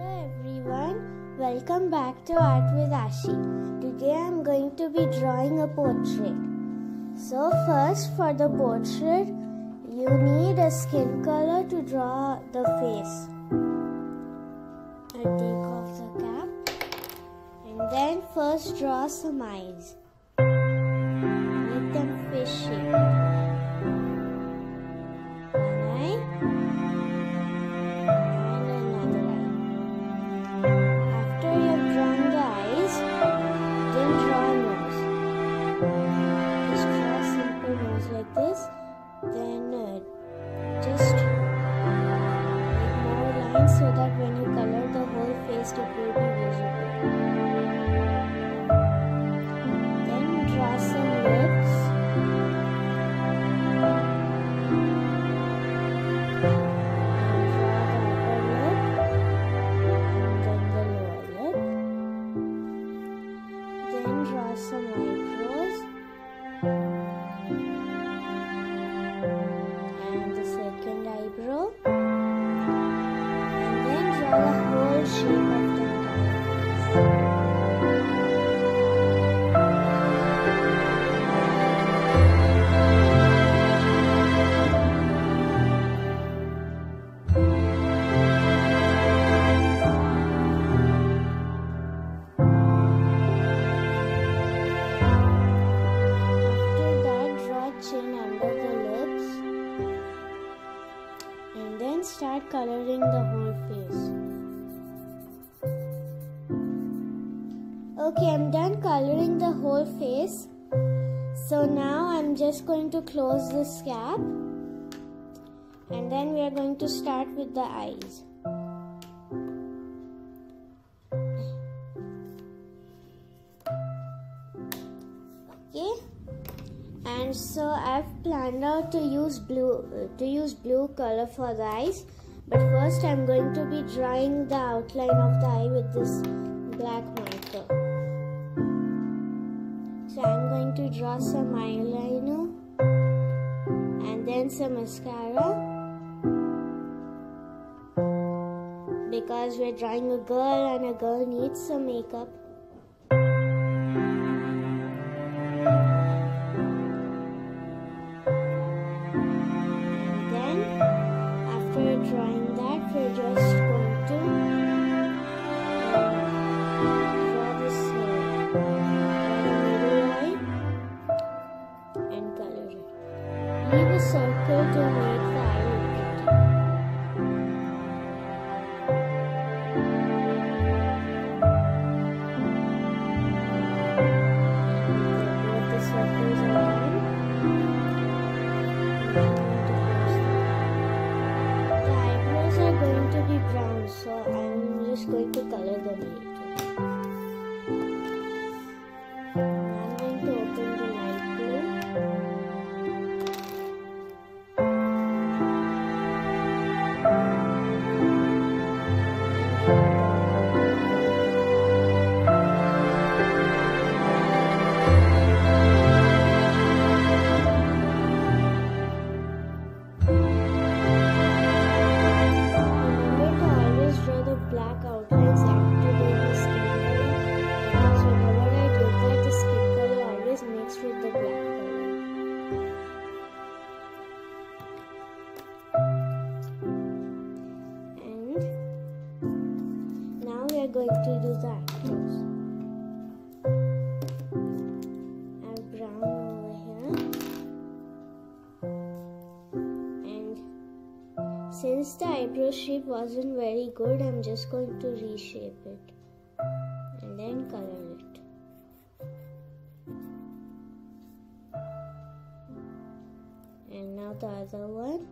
Hello everyone, welcome back to Art with Ashi. Today I am going to be drawing a portrait. So first for the portrait, you need a skin color to draw the face. I'll take off the cap and then first draw some eyes. Make them fish shape. Then Okay, I'm done coloring the whole face. So now I'm just going to close this cap and then we are going to start with the eyes. Okay and so I've planned out to use blue to use blue color for the eyes but first I'm going to be drawing the outline of the eye with this black to draw some eyeliner and then some mascara. Because we're drawing a girl and a girl needs some makeup. Leave I'm just going to color them later. I'm to do the. I brown over here. And since the eyebrow shape wasn't very good, I'm just going to reshape it. And then color it. And now the other one.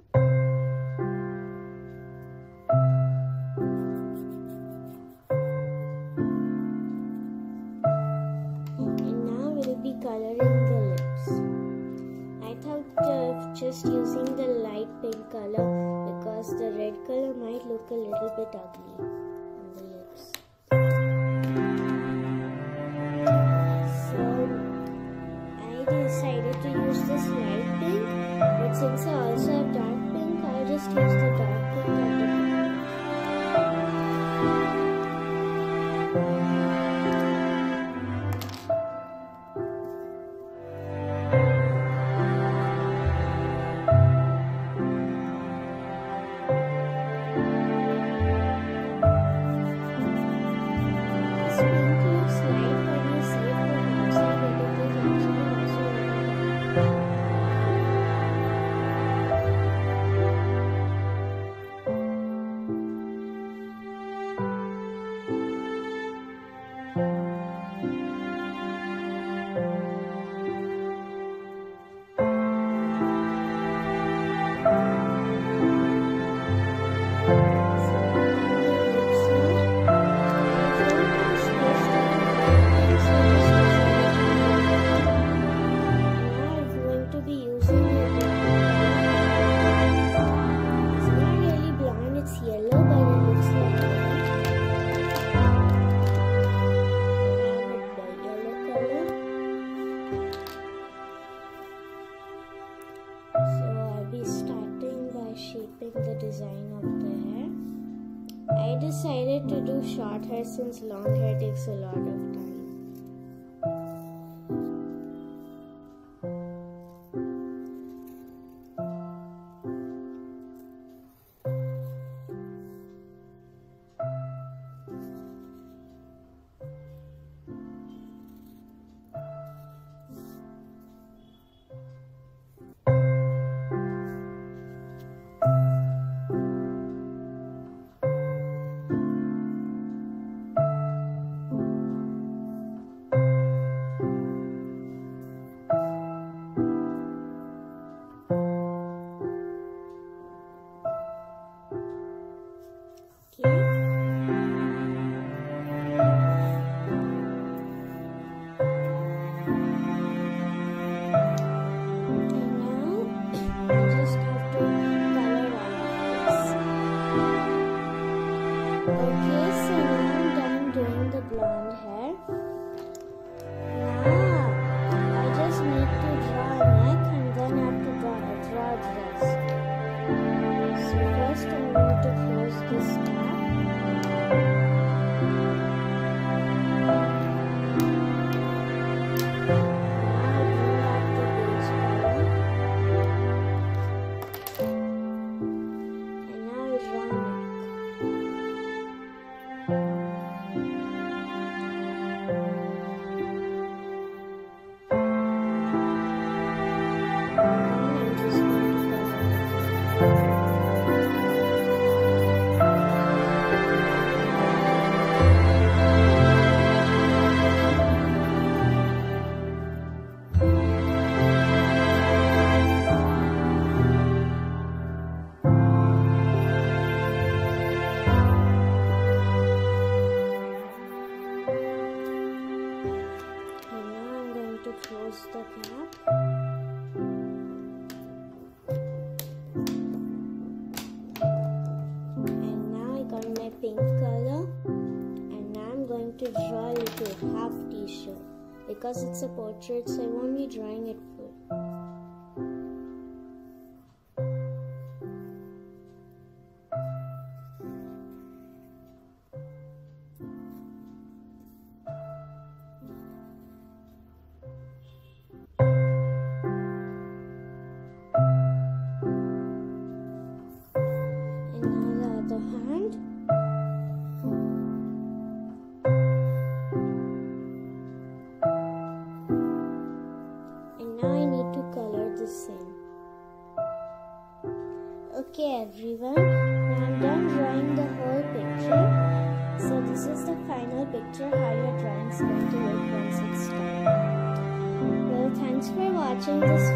Look a little bit ugly on the lips. So I decided to use this light pink but since I also have dark pink I'll just use the dark the design of the hair. I decided to do short hair since long hair takes a lot of time. Because it's a portrait so I won't be drawing it full. Okay everyone, now I'm done drawing the whole picture. So this is the final picture how your drawing is going to look once it's done. Well, thanks for watching this